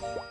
you